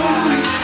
Oh,